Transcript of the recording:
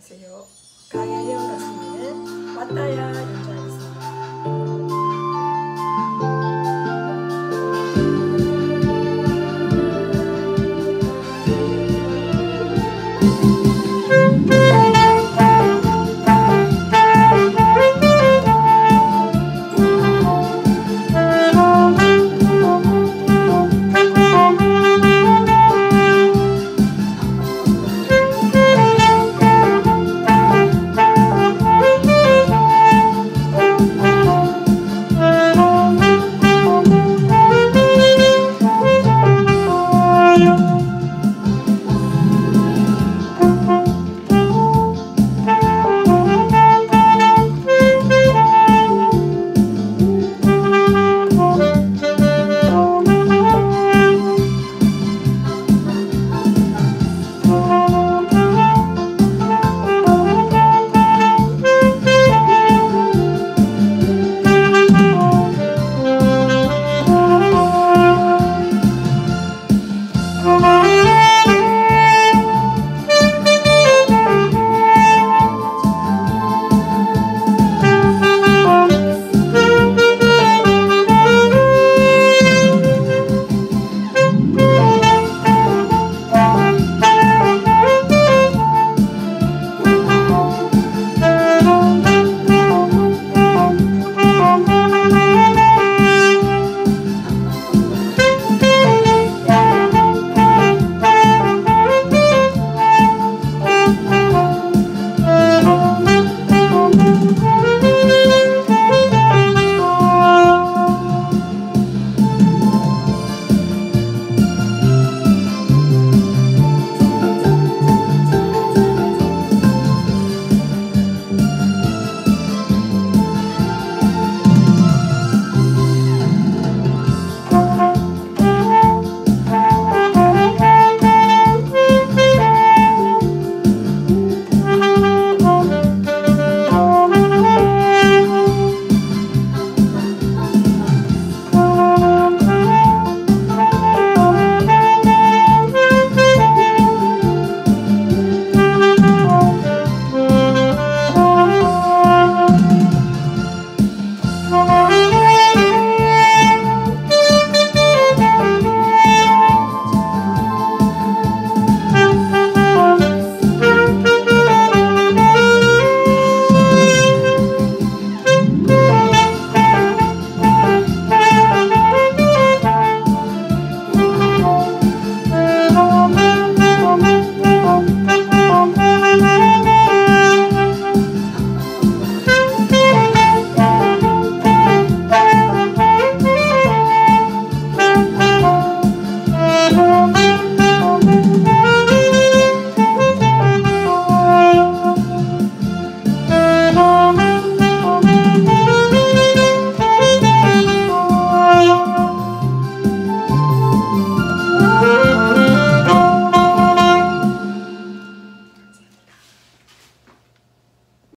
안녕하세 요. 강혜령가수님의 왔다야연주